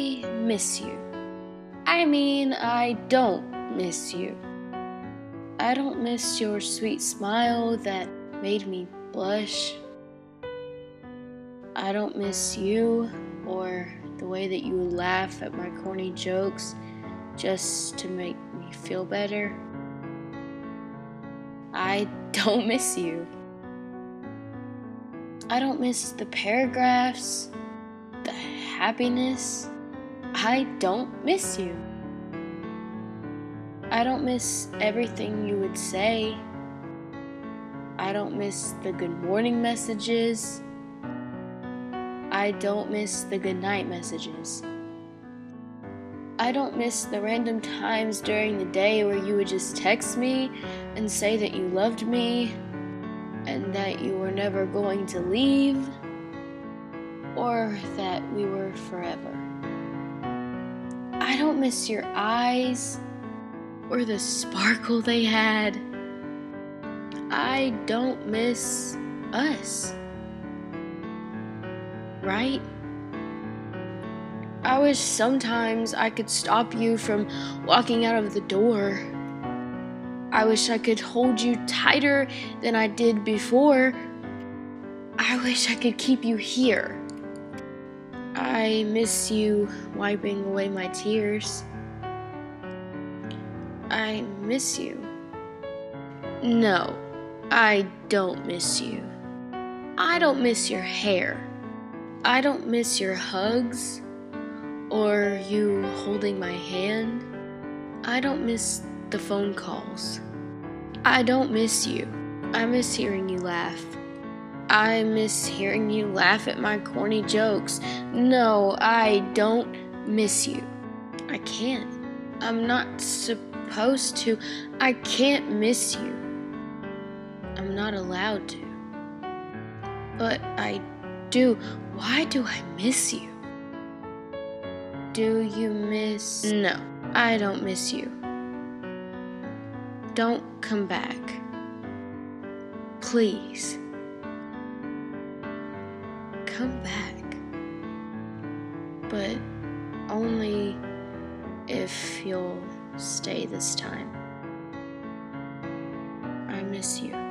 Miss you. I mean, I don't miss you. I don't miss your sweet smile that made me blush. I don't miss you or the way that you laugh at my corny jokes just to make me feel better. I don't miss you. I don't miss the paragraphs, the happiness. I don't miss you. I don't miss everything you would say. I don't miss the good morning messages. I don't miss the good night messages. I don't miss the random times during the day where you would just text me and say that you loved me and that you were never going to leave or that we were forever. Miss your eyes or the sparkle they had. I don't miss us. Right? I wish sometimes I could stop you from walking out of the door. I wish I could hold you tighter than I did before. I wish I could keep you here. I miss you wiping away my tears. I miss you. No, I don't miss you. I don't miss your hair. I don't miss your hugs or you holding my hand. I don't miss the phone calls. I don't miss you. I miss hearing you laugh. I miss hearing you laugh at my corny jokes. No, I don't miss you. I can't. I'm not supposed to. I can't miss you. I'm not allowed to. But I do. Why do I miss you? Do you miss. No, I don't miss you. Don't come back. Please. Come back. But only if you'll stay this time. I miss you.